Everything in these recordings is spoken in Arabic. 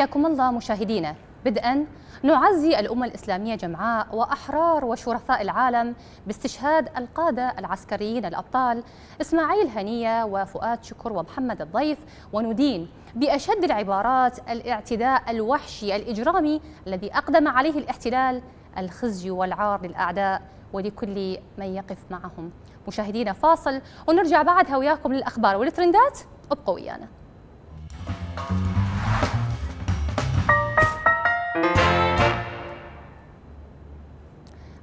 حياكم الله مشاهدينا. بدءا نعزي الأمة الإسلامية جمعاء وأحرار وشرفاء العالم باستشهاد القادة العسكريين الأبطال إسماعيل هنية وفؤاد شكر ومحمد الضيف وندين بأشد العبارات الاعتداء الوحشي الإجرامي الذي أقدم عليه الاحتلال الخزي والعار للأعداء ولكل من يقف معهم. مشاهدينا فاصل ونرجع بعدها وياكم للأخبار والترندات. ابقوا ويانا.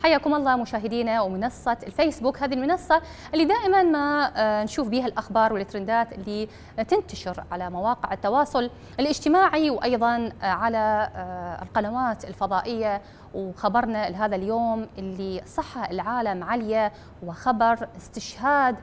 حياكم الله مشاهدينا ومنصة الفيسبوك. هذه المنصة اللي دائما ما آه، نشوف بها الأخبار والترندات اللي تنتشر على مواقع التواصل الاجتماعي وأيضا آه، على آه، القنوات الفضائية. وخبرنا لهذا اليوم اللي صح العالم عليا وخبر استشهاد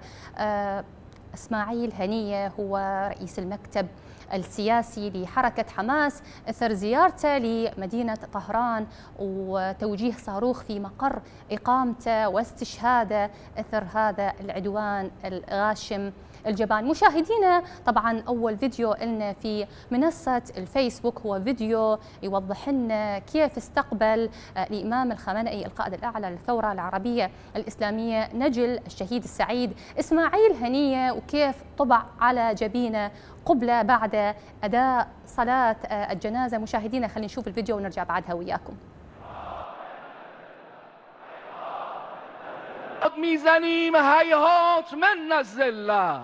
إسماعيل هنية هو رئيس المكتب السياسي لحركة حماس إثر زيارته لمدينة طهران وتوجيه صاروخ في مقر إقامته واستشهاده إثر هذا العدوان الغاشم. الجبان. مشاهدينا طبعا أول فيديو لنا في منصة الفيسبوك هو فيديو يوضح لنا كيف استقبل آه، الإمام الخامنئي القائد الأعلى للثورة العربية الإسلامية نجل الشهيد السعيد إسماعيل هنية وكيف طبع على جبينة قبلة بعد أداء صلاة آه، الجنازة. مشاهدينا خلينا نشوف الفيديو ونرجع بعدها وياكم. داد می‌زنیم. حیات من نزله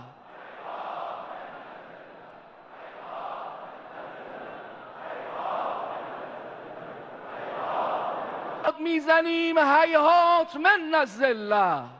می‌زنیم. حیات من نزله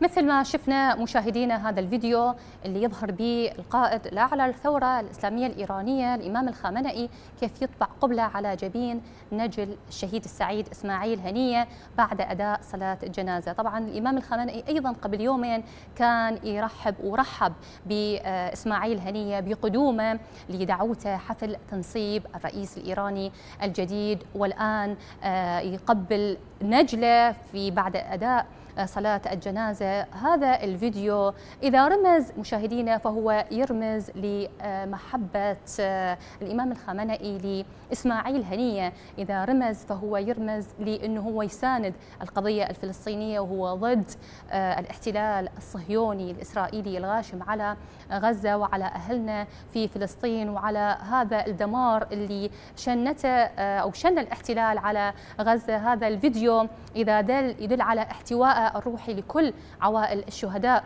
مثل ما شفنا مشاهدينا هذا الفيديو اللي يظهر به القائد الأعلى للثورة الإسلامية الإيرانية الإمام الخامنئي كيف يطبع قبلة على جبين نجل الشهيد السعيد إسماعيل هنية بعد أداء صلاة الجنازة. طبعا الإمام الخامنئي أيضا قبل يومين كان يرحب ورحب بإسماعيل هنية بقدومه لدعوته حفل تنصيب الرئيس الإيراني الجديد والآن آه، يقبل نجلة في بعد أداء صلاة الجنازة. هذا الفيديو إذا رمز مشاهدينا فهو يرمز لمحبة الإمام الخامنئي لإسماعيل هنية. إذا رمز فهو يرمز لأنه هو يساند القضية الفلسطينية وهو ضد الاحتلال الصهيوني الإسرائيلي الغاشم على غزة وعلى أهلنا في فلسطين وعلى هذا الدمار اللي شنته أو شن الاحتلال على غزة. هذا الفيديو إذا دل يدل على احتواء الروحي لكل عوائل الشهداء.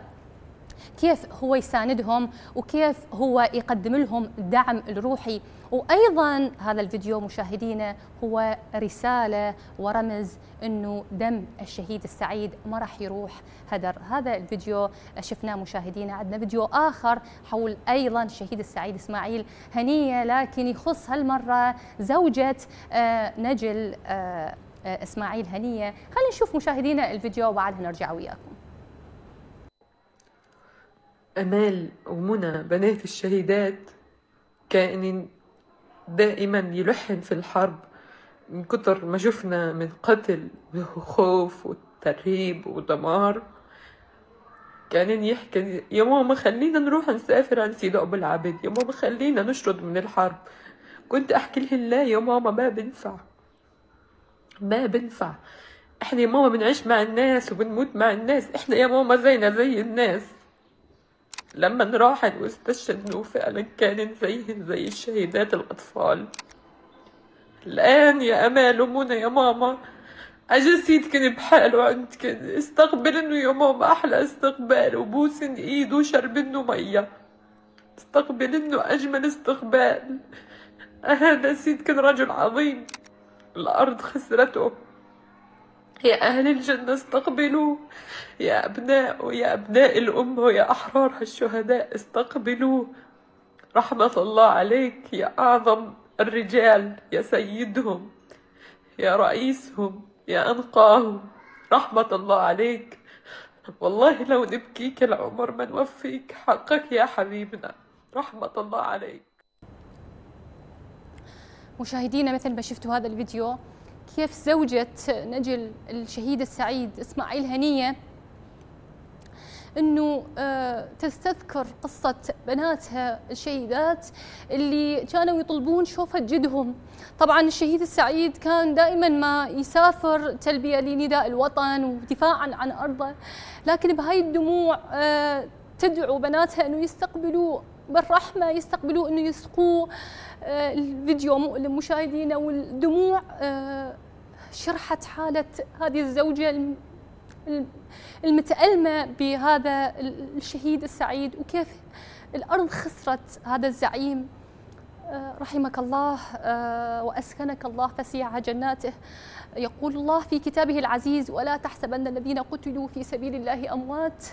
كيف هو يساندهم وكيف هو يقدم لهم الدعم الروحي. وأيضا هذا الفيديو مشاهدينا هو رسالة ورمز إنه دم الشهيد السعيد ما راح يروح هدر. هذا الفيديو شفناه مشاهدينا عندنا فيديو آخر حول أيضا الشهيد السعيد إسماعيل هنية لكن يخص هالمرة زوجة آه، نجل آه، إسماعيل هنية. خلينا نشوف مشاهدينا الفيديو وبعدها نرجع وياكم. أمال ومنى بنات الشهيدات كائن دائما يلحن في الحرب من كتر ما شفنا من قتل وخوف وترهيب ودمار. كان يحكي يا ماما خلينا نروح نسافر عند سيدي أبو العبد يا ماما خلينا نشرد من الحرب. كنت أحكي له لا يا ماما ما بنفع. ما بنفع. إحنا يا ماما بنعيش مع الناس وبنموت مع الناس. إحنا يا ماما زينا زي الناس. لما نراحل واستشهدوا فعلا كانت زيهم زي الشهيدات الأطفال. الآن يا أمال ومنى يا ماما. أجسيد كان بحاله عندك استقبل إنه يا ماما أحلى استقبال وبوسن إيده وشرب إنه مية. استقبل إنه أجمل استقبال. هذا سيد كان رجل عظيم. الأرض خسرته. يا أهل الجنة استقبلوه يا أبناء يا أبناء الأمة يا أحرار الشهداء استقبلوه رحمة الله عليك يا أعظم الرجال يا سيدهم يا رئيسهم يا أنقاهم. رحمة الله عليك. والله لو نبكيك العمر ما نوفيك حقك يا حبيبنا. رحمة الله عليك. مشاهدينا مثل ما شفتوا هذا الفيديو كيف زوجة نجل الشهيد السعيد إسماعيل هنية إنه آه، تستذكر قصة بناتها الشهيدات اللي كانوا يطلبون شوفة جدهم. طبعا الشهيد السعيد كان دائما ما يسافر تلبية لنداء الوطن ودفاعا عن أرضه لكن بهاي الدموع آه، تدعو بناتها إنه يستقبلوا بالرحمة يستقبلوا إنه يسقوا آه، الفيديو لمشاهدينا والدموع شرحت حالة هذه الزوجة المتألمة بهذا الشهيد السعيد وكيف الأرض خسرت هذا الزعيم. آه، رحمك الله آه، وأسكنك الله فسيح جناته. يقول الله في كتابه العزيز ولا تحسبن الذين قتلوا في سبيل الله أموات.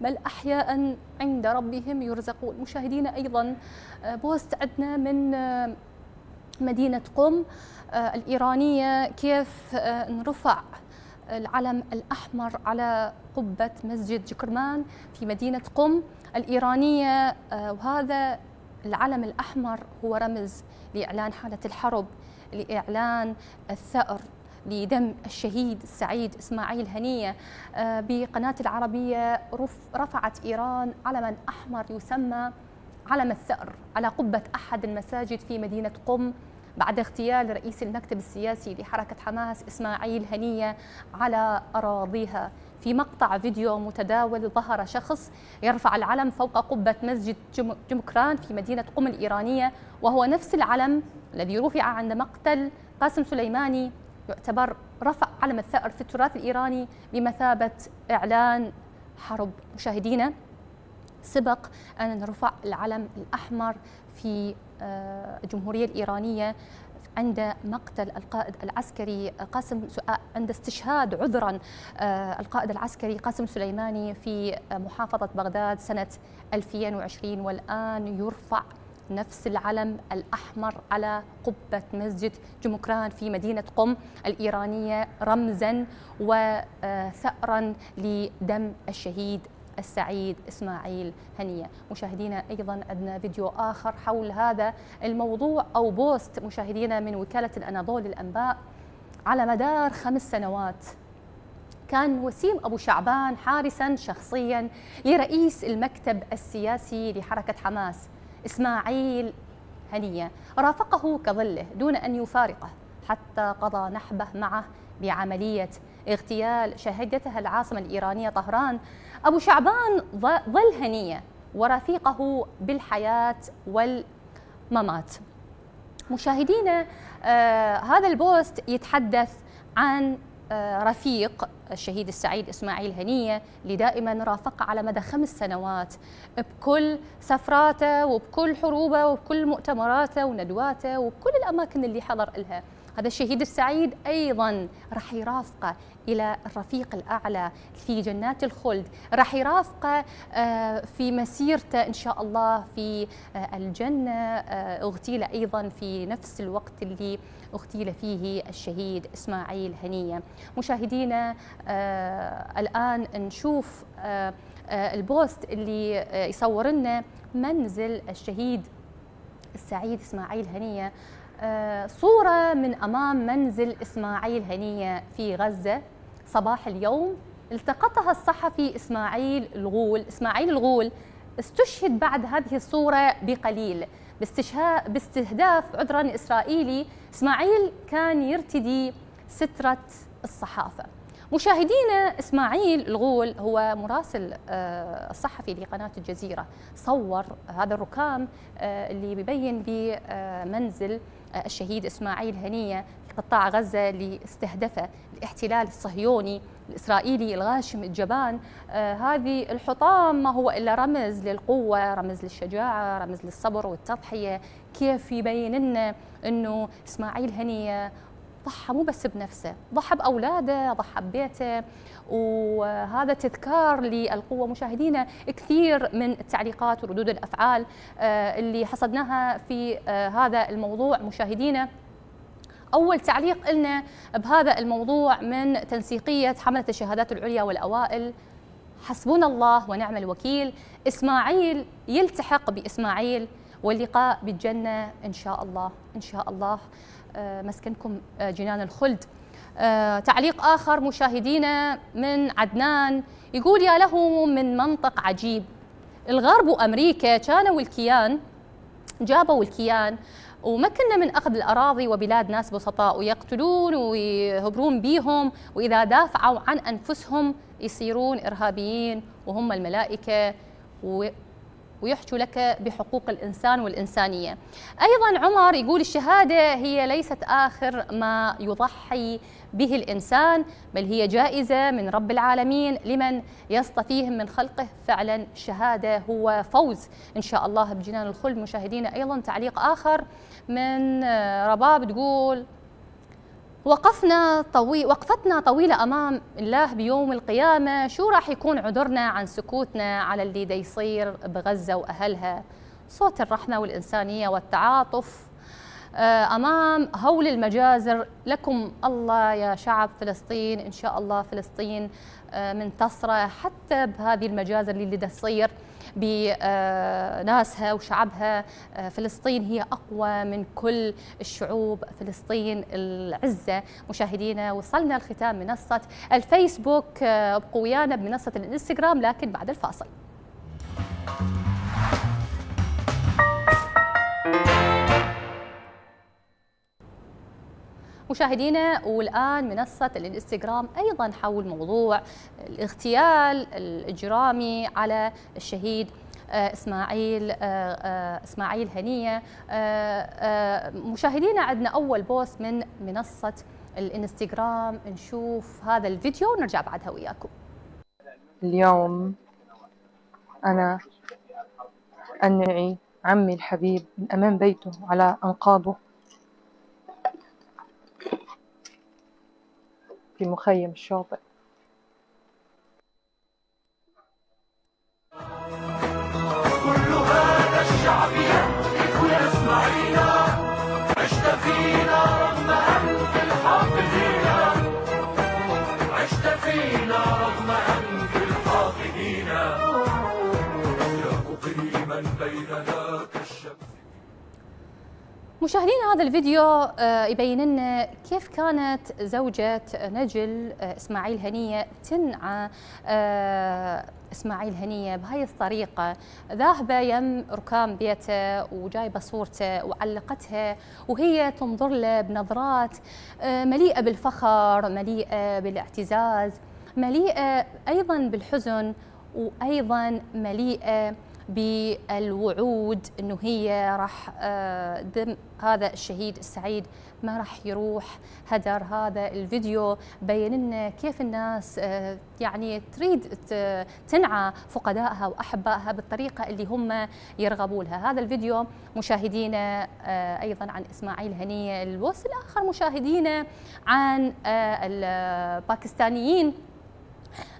بل أحياء عند ربهم يرزقون. مشاهدينا أيضا آه، بوست عندنا من مدينة قم الإيرانية كيف انرفع العلم الأحمر على قبة مسجد جكرمان في مدينة قم الإيرانية. آه، وهذا العلم الأحمر هو رمز لإعلان حالة الحرب لإعلان الثأر. لدم الشهيد السعيد إسماعيل هنية آه، بقناة العربية رفعت إيران علما أحمر يسمى علم الثأر على قبة أحد المساجد في مدينة قم بعد اغتيال رئيس المكتب السياسي لحركة حماس إسماعيل هنية على أراضيها. في مقطع فيديو متداول ظهر شخص يرفع العلم فوق قبة مسجد جمكران في مدينة قم الإيرانية وهو نفس العلم الذي رفع عند مقتل قاسم سليماني يعتبر رفع علم الثأر في التراث الإيراني بمثابة إعلان حرب مشاهدينا سبق أن رفع العلم الأحمر في آه، الجمهورية الإيرانية عند مقتل القائد العسكري قاسم عند استشهاد عذرا آه، القائد العسكري قاسم سليماني في محافظة بغداد سنة 2020 والآن يرفع نفس العلم الأحمر على قبة مسجد جمكران في مدينة قم الإيرانية رمزا وثأرا لدم الشهيد السعيد إسماعيل هنية. مشاهدينا أيضا عندنا فيديو آخر حول هذا الموضوع أو بوست مشاهدينا من وكالة الأناضول للأنباء على مدار خمس سنوات. كان وسيم أبو شعبان حارسا شخصيا لرئيس المكتب السياسي لحركة حماس. إسماعيل هنية. رافقه كظله دون أن يفارقه حتى قضى نحبه معه بعملية اغتيال شهدتها العاصمة الإيرانية طهران. أبو شعبان ظل هنية ورفيقه بالحياة والممات. مشاهدينا آه هذا البوست يتحدث عن رفيق الشهيد السعيد إسماعيل هنية اللي دائما رافقه على مدى خمس سنوات بكل سفراته وبكل حروبه وبكل مؤتمراته وندواته وبكل الأماكن اللي حضر لها. هذا الشهيد السعيد أيضا راح يرافقه إلى الرفيق الأعلى في جنات الخلد. راح يرافقه آه، في مسيرته إن شاء الله في آه، الجنة. آه، أغتيل أيضا في نفس الوقت اللي أغتيل فيه الشهيد إسماعيل هنية. مشاهدينا الآن نشوف البوست اللي يصور لنا منزل الشهيد السعيد إسماعيل هنية. آه، صورة من أمام منزل إسماعيل هنية في غزة. صباح اليوم التقطها الصحفي إسماعيل الغول. إسماعيل الغول استشهد بعد هذه الصورة بقليل. باستهداف عذرا إسرائيلي إسماعيل كان يرتدي سترة الصحافة. مشاهدينا إسماعيل الغول هو مراسل آه، الصحفي لقناة الجزيرة صور هذا الركام آه، اللي بيبين بمنزل آه، الشهيد إسماعيل هنية في قطاع غزة اللي استهدفه الاحتلال الصهيوني الإسرائيلي الغاشم الجبان. هذه الحطام ما هو إلا رمز للقوة رمز للشجاعة رمز للصبر والتضحية. كيف يبين لنا إنه إسماعيل هنية ضحى مو بس بنفسه ضحى بأولاده ضحى ببيته. وهذا تذكار للقوة. مشاهدينا كثير من التعليقات وردود الأفعال آه، اللي حصدناها في آه، هذا الموضوع. مشاهدينا أول تعليق لنا بهذا الموضوع من تنسيقية حملة الشهادات العليا والأوائل. حسبنا الله ونعم الوكيل. إسماعيل يلتحق بإسماعيل. واللقاء بالجنة إن شاء الله. إن شاء الله. آه، مسكنكم آه، جنان الخلد. آه، تعليق آخر مشاهدينا من عدنان يقول يا له من منطق عجيب. الغرب وأمريكا كانوا الكيان جابوا الكيان ومكنا من أخذ الأراضي وبلاد ناس بسطاء ويقتلون ويهبرون بيهم وإذا دافعوا عن أنفسهم يصيرون إرهابيين وهم الملائكة ويحجوا لك بحقوق الإنسان والإنسانية. أيضا عمر يقول الشهادة هي ليست آخر ما يضحي به الإنسان بل هي جائزة من رب العالمين لمن يصطفيهم من خلقه. فعلا الشهادة هو فوز إن شاء الله بجنان الخلد. مشاهدينا أيضا تعليق آخر من رباب تقول وقفنا طويل وقفتنا طويلة أمام الله بيوم القيامة. شو راح يكون عذرنا عن سكوتنا على اللي دا يصير بغزة وأهلها؟ صوت الرحمة والإنسانية والتعاطف. آه، أمام هول المجازر لكم الله يا شعب فلسطين. إن شاء الله فلسطين آه، منتصرة حتى بهذه المجازر اللي تصير. بناسها وشعبها آه، فلسطين هي أقوى من كل الشعوب فلسطين العزة. مشاهدينا وصلنا لختام منصة الفيسبوك ابقوا ويانا بمنصة الانستغرام لكن بعد الفاصل. مشاهدينا والآن منصة الانستغرام أيضا حول موضوع الاغتيال الإجرامي على الشهيد آه، إسماعيل آه، آه، إسماعيل هنية. مشاهدينا عندنا أول بوست من منصة الانستغرام. نشوف هذا الفيديو ونرجع بعدها وياكم. اليوم أنا أنعي عمي الحبيب من أمام بيته على أنقاضه. في مخيم الشاطئ. مشاهدينا هذا الفيديو آه، يبين لنا كيف كانت زوجة نجل آه، إسماعيل هنية تنعى آه، إسماعيل هنية بهاي الطريقة. ذاهبة يم ركام بيته وجايبة صورته وعلقتها وهي تنظر له بنظرات مليئة بالفخر مليئة بالاعتزاز مليئة أيضا بالحزن وأيضا مليئة بالوعود إنه هي راح آه، دم هذا الشهيد السعيد ما راح يروح. هدر هذا الفيديو بين لنا كيف الناس آه، يعني تريد تنعى فقدائها وأحبائها بالطريقة اللي هم يرغبوا لها. هذا الفيديو مشاهدينا آه، أيضا عن إسماعيل هنيه البوست الآخر مشاهدينا عن الباكستانيين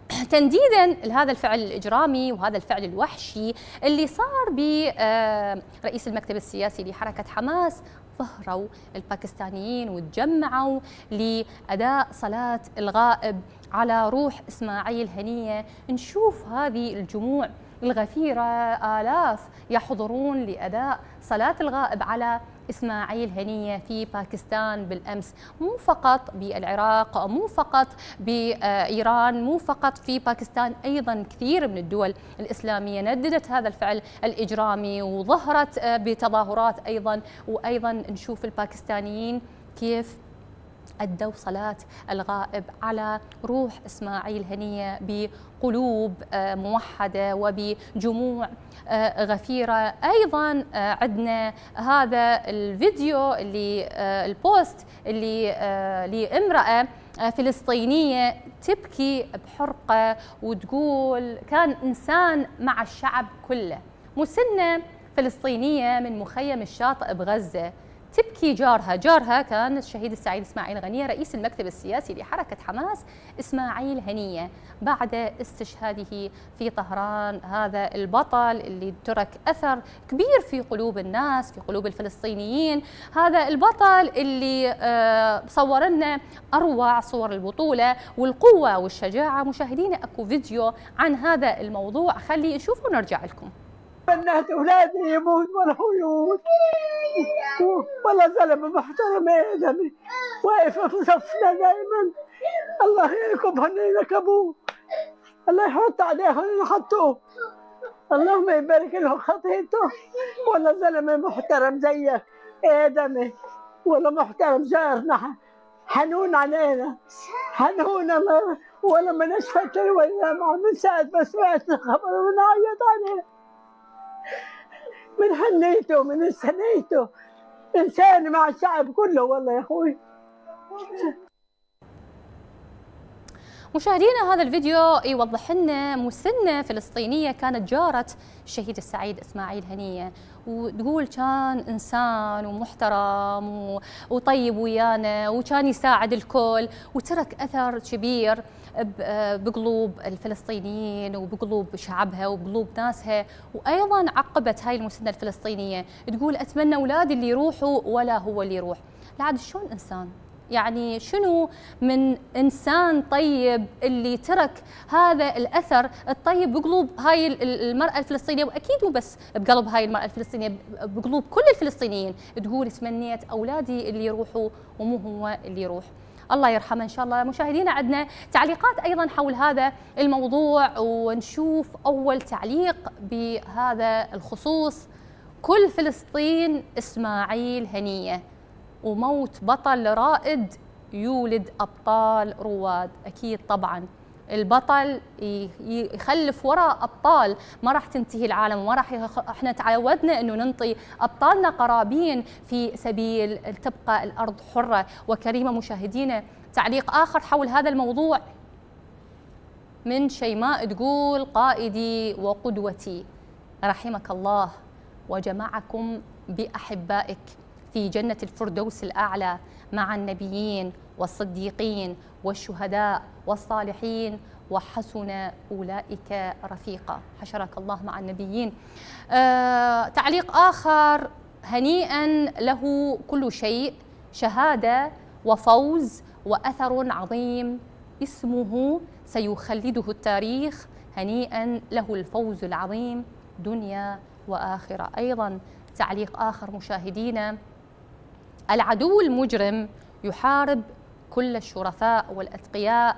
تنديدا لهذا الفعل الإجرامي وهذا الفعل الوحشي اللي صار برئيس المكتب السياسي لحركة حماس ظهروا الباكستانيين وتجمعوا لأداء صلاة الغائب على روح إسماعيل هنية. نشوف هذه الجموع الغفيرة آلاف يحضرون لأداء صلاة الغائب على إسماعيل هنية في باكستان بالأمس مو فقط بالعراق مو فقط بإيران مو فقط في باكستان أيضا كثير من الدول الإسلامية نددت هذا الفعل الإجرامي وظهرت بتظاهرات أيضا وأيضا نشوف الباكستانيين كيف أدوا صلاة الغائب على روح إسماعيل هنية بقلوب آه، موحدة وبجموع آه، غفيرة. أيضا آه، عندنا هذا الفيديو اللي البوست اللي لامرأة فلسطينية تبكي بحرقة وتقول كان إنسان مع الشعب كله. مسنة فلسطينية من مخيم الشاطئ بغزة. تبكي جارها. جارها كان الشهيد السعيد إسماعيل غنية رئيس المكتب السياسي لحركة حماس إسماعيل هنية بعد استشهاده في طهران. هذا البطل اللي ترك أثر كبير في قلوب الناس في قلوب الفلسطينيين. هذا البطل اللي آه، صور لنا أروع صور البطولة والقوة والشجاعة. مشاهدينا أكو فيديو عن هذا الموضوع. خلي نشوفه ونرجع لكم. بنات أولادي يموت يموت. ولا زلمة محترم ادمي واقف في صفنا دائما الله يعقبهن يركبوه الله يحط عليهم اللي حطوه اللهم يبارك لهم خطيته ولا زلمة محترم زيك. ادمي ولا محترم جارنا حنون علينا. حنون الله ولا ما نشفكر ولا مع من ساعة ما سمعت الخبر ونعيط عليه. من هنيته من استنيته إنسان مع الشعب كله والله يا أخوي. مشاهدينا هذا الفيديو يوضح لنا مسنة فلسطينية كانت جارة الشهيد السعيد إسماعيل هنية. وتقول كان إنسان ومحترم وطيب ويانا وكان يساعد الكل وترك أثر كبير بقلوب الفلسطينيين وبقلوب شعبها وبقلوب ناسها. وأيضا عقبت هاي المسنة الفلسطينية. تقول أتمنى أولادي اللي يروحوا ولا هو اللي يروح. لا شلون إنسان؟ يعني شنو من إنسان طيب اللي ترك هذا الأثر الطيب بقلوب هاي ال- ال- المرأة الفلسطينية؟ وأكيد مو بس بقلب هاي المرأة الفلسطينية بقلوب كل الفلسطينيين. تقول تمنيت أولادي اللي يروحوا ومو هو اللي يروح. الله يرحمه. إن شاء الله مشاهدينا عندنا تعليقات أيضا حول هذا الموضوع ونشوف أول تعليق بهذا الخصوص. كل فلسطين إسماعيل هنية وموت بطل رائد يولد أبطال رواد. أكيد طبعا البطل يخلف وراء أبطال. ما راح تنتهي العالم وما راح يخ... إحنا تعودنا إنه ننطي أبطالنا قرابين في سبيل تبقى الأرض حرة وكريمة مشاهدينا تعليق آخر حول هذا الموضوع. من شيماء تقول قائدي وقدوتي رحمك الله وجمعكم بأحبائك في جنة الفردوس الأعلى مع النبيين والصديقين والشهداء والصالحين وحسن أولئك رفيقا. حشرك الله مع النبيين. آه تعليق آخر. هنيئا له كل شيء شهادة وفوز وأثر عظيم اسمه سيخلده التاريخ. هنيئا له الفوز العظيم دنيا وآخرة. أيضا تعليق آخر مشاهدينا. العدو المجرم يحارب كل الشرفاء والأتقياء.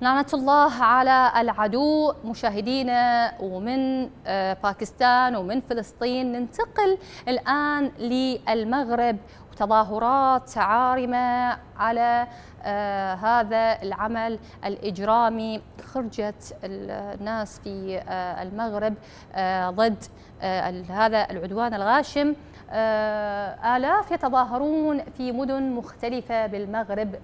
لعنة الله على العدو. مشاهدينا ومن آه، باكستان ومن فلسطين ننتقل الآن للمغرب. وتظاهرات عارمة على آه، هذا العمل الإجرامي. خرجت الناس في آه، المغرب ضد هذا العدوان الغاشم. آلاف يتظاهرون في مدن مختلفة بالمغرب.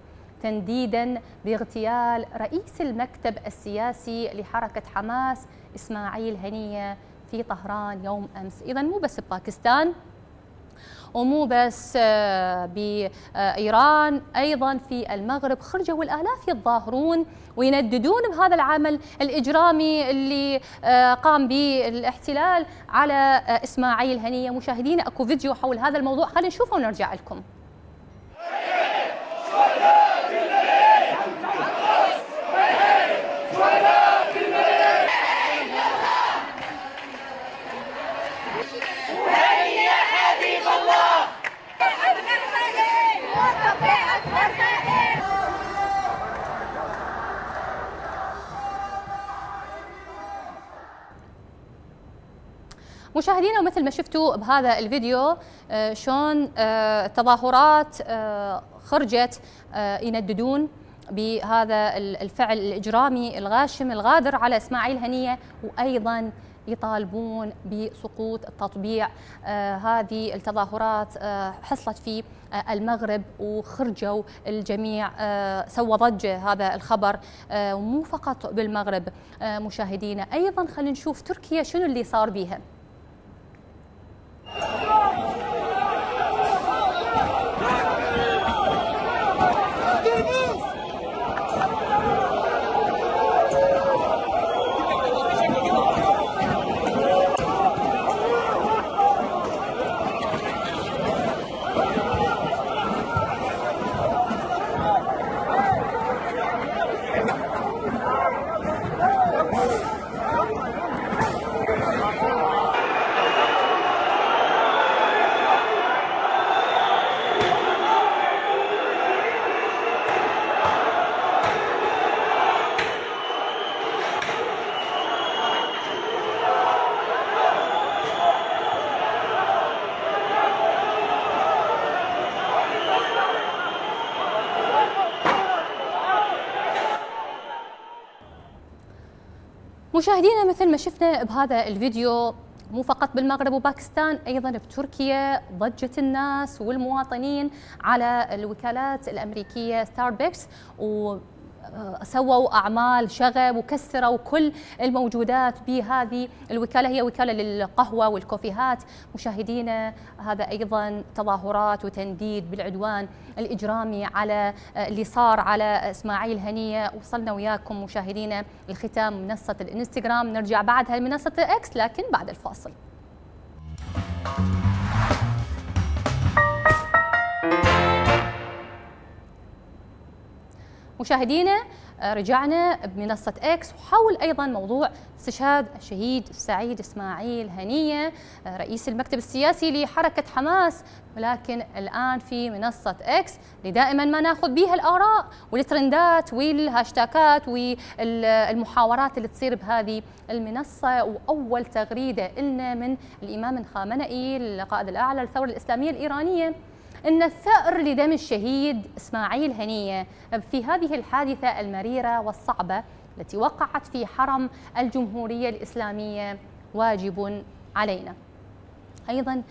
تنديدا باغتيال رئيس المكتب السياسي لحركة حماس إسماعيل هنية في طهران يوم أمس. إذا مو بس بباكستان ومو بس آه، بإيران أيضا في المغرب. خرجوا الآلاف يتظاهرون وينددون بهذا العمل الإجرامي اللي آه، قام به الاحتلال على آه، إسماعيل هنية. مشاهدينا أكو فيديو حول هذا الموضوع. خلينا نشوفه ونرجع لكم. مشاهدينا ومثل ما شفتوا بهذا الفيديو آه، شلون آه، تظاهرات آه، خرجت ينددون بهذا ال- الفعل الإجرامي الغاشم الغادر على إسماعيل هنية وأيضا يطالبون بسقوط التطبيع آه هذه التظاهرات آه حصلت في آه المغرب وخرجوا الجميع سوى ضجة هذا الخبر ومو فقط بالمغرب مشاهدينا. أيضا خلينا نشوف تركيا شنو اللي صار بيها. مشاهدينا مثل ما شفنا بهذا الفيديو مو فقط بالمغرب وباكستان أيضا بتركيا ضجت الناس والمواطنين على الوكالات الأمريكية ستاربكس و سووا أعمال شغب وكسروا كل الموجودات بهذه الوكالة. هي وكالة للقهوة والكوفيهات. مشاهدينا هذا أيضا تظاهرات وتنديد بالعدوان الإجرامي على اللي صار على إسماعيل هنية. وصلنا وياكم مشاهدينا الختام منصة الإنستغرام. نرجع بعدها لمنصة إكس لكن بعد الفاصل. مشاهدينا رجعنا بمنصة إكس وحول أيضا موضوع استشهاد الشهيد السعيد إسماعيل هنية رئيس المكتب السياسي لحركة حماس. ولكن الآن في منصة إكس اللي دائما ما نأخذ بيها الآراء والترندات والهاشتاكات والمحاورات اللي تصير بهذه المنصة. وأول تغريدة لنا من الإمام الخامنئي القائد الأعلى للثورة الإسلامية الإيرانية أن الثأر لدم الشهيد إسماعيل هنية في هذه الحادثة المريرة والصعبة التي وقعت في حرم الجمهورية الإسلامية واجب علينا. أيضا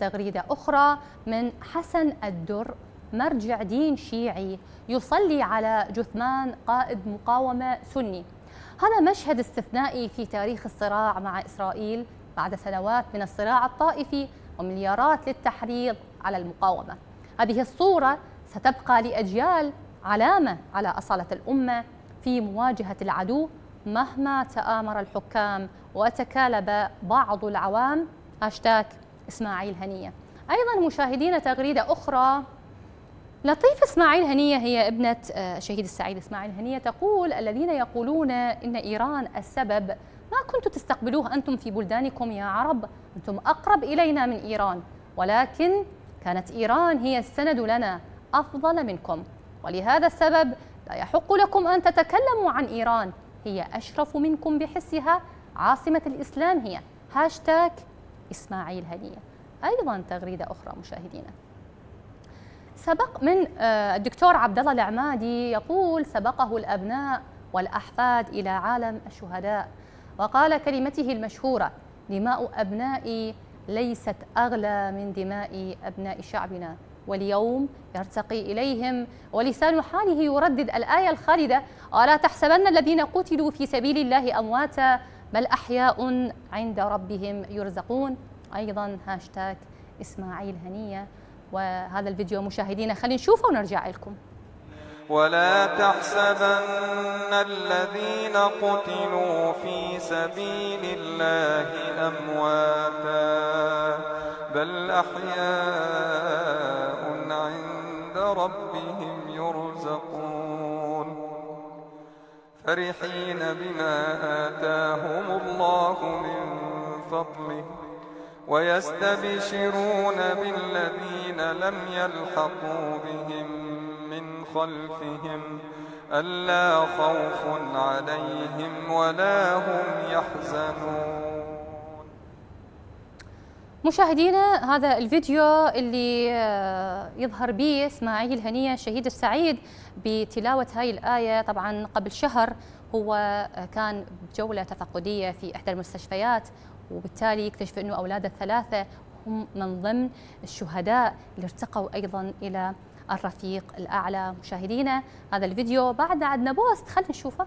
تغريدة أخرى من حسن الدر مرجع دين شيعي يصلي على جثمان قائد مقاومة سني. هذا مشهد استثنائي في تاريخ الصراع مع إسرائيل بعد سنوات من الصراع الطائفي ومليارات للتحريض على المقاومة. هذه الصورة ستبقى لأجيال علامة على أصالة الأمة في مواجهة العدو مهما تآمر الحكام وتكالب بعض العوام. هاشتاج إسماعيل هنية. أيضا مشاهدين تغريدة أخرى. لطيف إسماعيل هنية هي ابنة شهيد السعيد إسماعيل هنية تقول الذين يقولون إن إيران السبب. ما كنتم تستقبلوه أنتم في بلدانكم يا عرب؟ أنتم أقرب إلينا من إيران. ولكن كانت إيران هي السند لنا أفضل منكم. ولهذا السبب لا يحق لكم أن تتكلموا عن إيران. هي أشرف منكم بحسها. عاصمة الإسلام هي هاشتاج إسماعيل هنية. أيضا تغريدة أخرى مشاهدينا. سبق من الدكتور عبد الله العمادي يقول سبقه الأبناء والأحفاد إلى عالم الشهداء. وقال كلمته المشهورة دماء أبنائي ليست أغلى من دماء أبناء شعبنا. واليوم يرتقي إليهم ولسان حاله يردد الآية الخالدة ولا تحسبن الذين قتلوا في سبيل الله أمواتا بل أحياء عند ربهم يرزقون؟ أيضا هاشتاج إسماعيل هنية. وهذا الفيديو مشاهدينا خلينا نشوفه ونرجع لكم ولا تحسبن الذين قتلوا في سبيل الله أمواتا بل أحياء عند ربهم يرزقون. فرحين بما آتاهم الله من فضله ويستبشرون بالذين لم يلحقوا بهم. من خلفهم ألا خوف عليهم ولا هم يحزنون. مشاهدينا هذا الفيديو اللي يظهر به إسماعيل هنية شهيد السعيد بتلاوة هاي الآية. طبعا قبل شهر هو كان بجولة تفقدية في إحدى المستشفيات وبالتالي يكتشف أنه أولاده الثلاثة هم من ضمن الشهداء اللي ارتقوا أيضا إلى الرفيق الأعلى. مشاهدينا هذا الفيديو بعد عندنا بوست. خلينا نشوفه.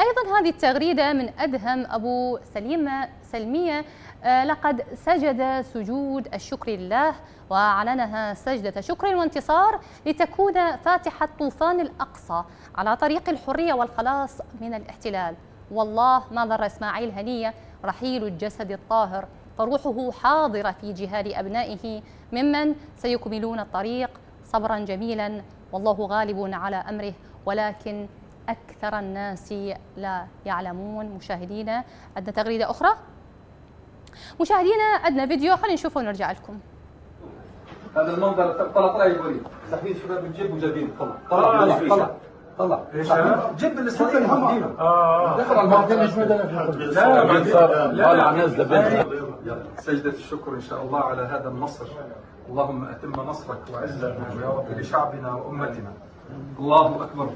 أيضا هذه التغريدة من أدهم أبو سليمة سلمية آه لقد سجد سجود الشكر لله وأعلنها سجدة شكر وانتصار لتكون فاتحة طوفان الأقصى على طريق الحرية والخلاص من الاحتلال. والله ما ضر إسماعيل هنية رحيل الجسد الطاهر فروحه حاضرة في جهاد أبنائه ممن سيكملون الطريق صبرا جميلا والله غالب على أمره ولكن أكثر الناس لا يعلمون. مشاهدينا عندنا تغريدة أخرى؟ مشاهدينا عندنا فيديو. خلينا نشوفه ونرجع لكم. هذا المنظر طلع طلع يقولي زاحفين شباب الجيب وجايبين طلع طلع. طلع طلع. طلع جيب الإسرائيلي هم دخل على شوي لا صار طالع نازله يلا سجدة الشكر إن شاء الله على هذا النصر. اللهم أتم نصرك وعزك يا رب لشعبنا وأمتنا. الله أكبر.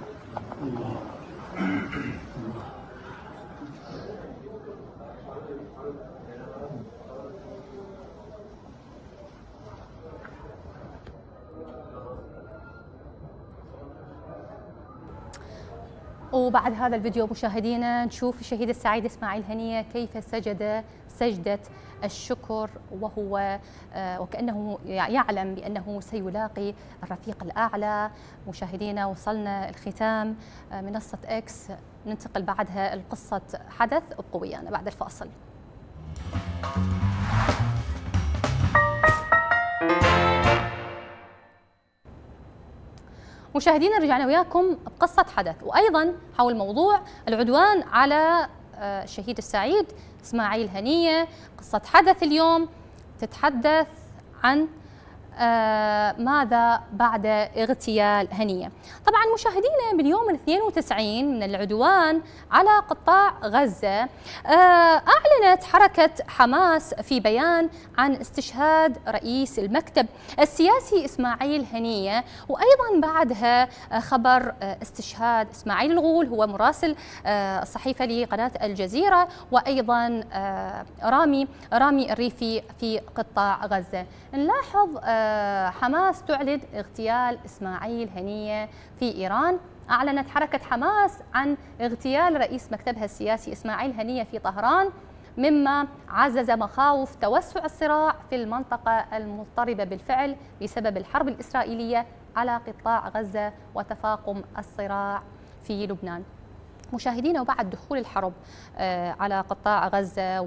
وبعد هذا الفيديو مشاهدينا نشوف الشهيد السعيد إسماعيل هنية كيف سجد سجدة الشكر وهو آه، وكأنه يعلم بأنه سيلاقي الرفيق الأعلى. مشاهدينا وصلنا الختام آه، منصة إكس. ننتقل بعدها لقصة حدث ابقوا ويانا بعد الفاصل. مشاهدينا رجعنا وياكم بقصة حدث. وأيضا حول موضوع العدوان على آه، الشهيد السعيد إسماعيل هنية. قصة حدث اليوم تتحدث عن ماذا بعد اغتيال هنية؟ طبعا مشاهدينا باليوم ال 92 من العدوان على قطاع غزة آه أعلنت حركة حماس في بيان عن استشهاد رئيس المكتب السياسي إسماعيل هنية وأيضا بعدها خبر آه، استشهاد إسماعيل الغول هو مراسل آه، الصحيفة لقناة الجزيرة وأيضا آه، رامي رامي الريفي في قطاع غزة. نلاحظ حماس تعلن اغتيال إسماعيل هنية في إيران. أعلنت حركة حماس عن اغتيال رئيس مكتبها السياسي إسماعيل هنية في طهران مما عزز مخاوف توسع الصراع في المنطقة المضطربة بالفعل بسبب الحرب الإسرائيلية على قطاع غزة وتفاقم الصراع في لبنان. مشاهدينا وبعد دخول الحرب آه، على قطاع غزة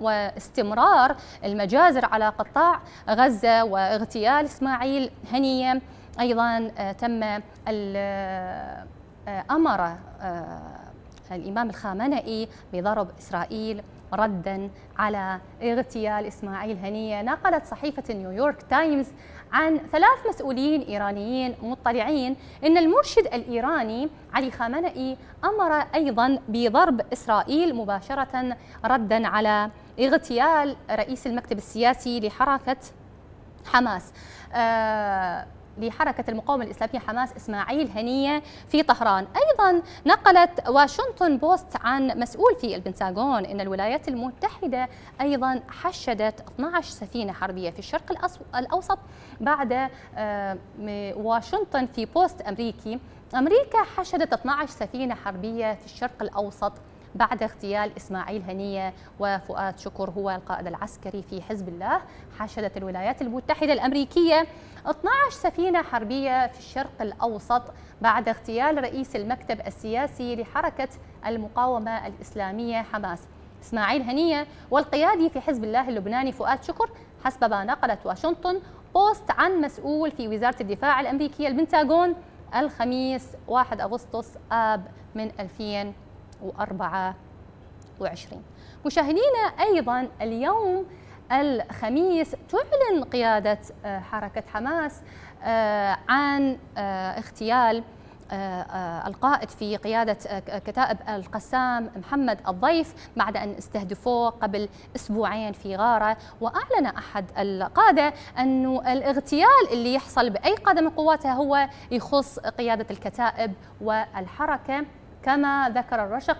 واستمرار المجازر على قطاع غزة واغتيال إسماعيل هنية. أيضا آه، تم آه، أمر الإمام الخامنئي بضرب إسرائيل ردا على اغتيال إسماعيل هنية. نقلت صحيفة نيويورك تايمز عن ثلاث مسؤولين إيرانيين مطلعين أن المرشد الإيراني علي خامنئي أمر أيضا بضرب إسرائيل مباشرة ردا على اغتيال رئيس المكتب السياسي لحركة حماس. آه لحركة المقاومة الإسلامية حماس إسماعيل هنية في طهران. أيضا نقلت واشنطن بوست عن مسؤول في البنتاغون أن الولايات المتحدة أيضا حشدت 12 سفينة حربية في الشرق الأوسط بعد آه، واشنطن في بوست أمريكي. أمريكا حشدت 12 سفينة حربية في الشرق الأوسط. بعد اغتيال إسماعيل هنية وفؤاد شكر هو القائد العسكري في حزب الله حشدت الولايات المتحدة الأمريكية 12 سفينة حربية في الشرق الأوسط بعد اغتيال رئيس المكتب السياسي لحركة المقاومة الإسلامية حماس. إسماعيل هنية والقيادي في حزب الله اللبناني فؤاد شكر حسب ما نقلت واشنطن بوست عن مسؤول في وزارة الدفاع الأمريكية البنتاغون الخميس 1 أغسطس آب من 2024 مشاهدينا أيضا اليوم الخميس تعلن قيادة آه، حركة حماس آه، عن آه، اغتيال القائد في قيادة كتائب القسام محمد الضيف بعد أن استهدفوه قبل أسبوعين في غارة. وأعلن أحد القادة أن الاغتيال اللي يحصل بأي قادة من قواتها هو يخص قيادة الكتائب والحركة. كما ذكر الرشق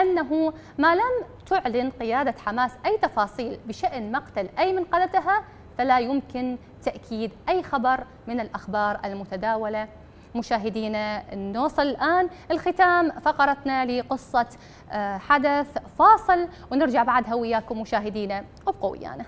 أنه ما لم تعلن قيادة حماس أي تفاصيل بشأن مقتل أي من قادتها فلا يمكن تأكيد أي خبر من الأخبار المتداولة. مشاهدينا نوصل الآن الختام فقرتنا لقصة آه، حدث فاصل ونرجع بعدها وياكم مشاهدينا ابقوا ويانا.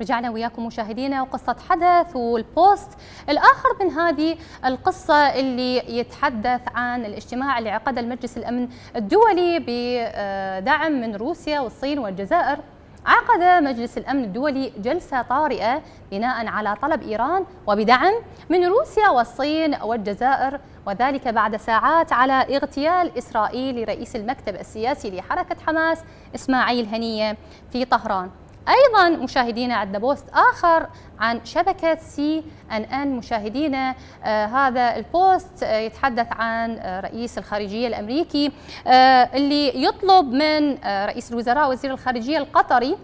رجعنا وياكم مشاهدينا وقصة حدث والبوست الآخر من هذه القصة اللي يتحدث عن الاجتماع اللي عقده المجلس الأمن الدولي بدعم من روسيا والصين والجزائر. عقد مجلس الأمن الدولي جلسة طارئة بناء على طلب إيران وبدعم من روسيا والصين والجزائر وذلك بعد ساعات على اغتيال إسرائيل لرئيس المكتب السياسي لحركة حماس إسماعيل هنية في طهران. أيضا مشاهدينا عندنا post آخر عن شبكة CNN مشاهدينا آه هذا ال post آه يتحدث عن آه رئيس الخارجية الأمريكي آه اللي يطلب من آه رئيس الوزراء وزير الخارجية القطري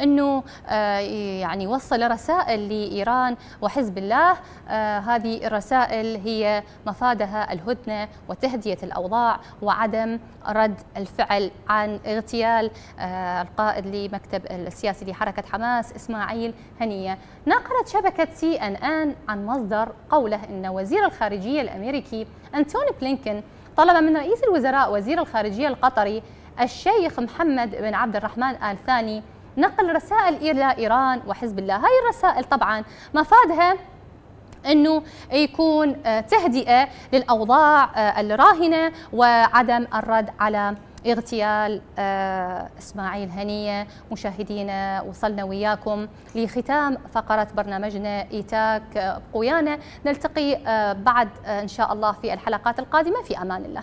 إنه آه، يعني وصل رسائل لإيران وحزب الله. آه، هذه الرسائل هي مفادها الهدنة وتهدئه الأوضاع وعدم رد الفعل عن اغتيال آه، القائد لمكتب السياسي لحركة حماس إسماعيل هنية. نقلت شبكة سي إن إن عن مصدر قوله إن وزير الخارجية الأمريكي أنتوني بلينكن طلب من رئيس الوزراء وزير الخارجية القطري الشيخ محمد بن عبد الرحمن آل ثاني نقل رسائل إلى إيران وحزب الله. هاي الرسائل طبعا مفادها إنه يكون آه، تهدئة للأوضاع آه، الراهنة وعدم الرد على اغتيال آه، إسماعيل هنية. مشاهدينا وصلنا وياكم لختام فقرة برنامجنا إيتاك قويانا نلتقي بعد إن شاء الله في الحلقات القادمة. في أمان الله.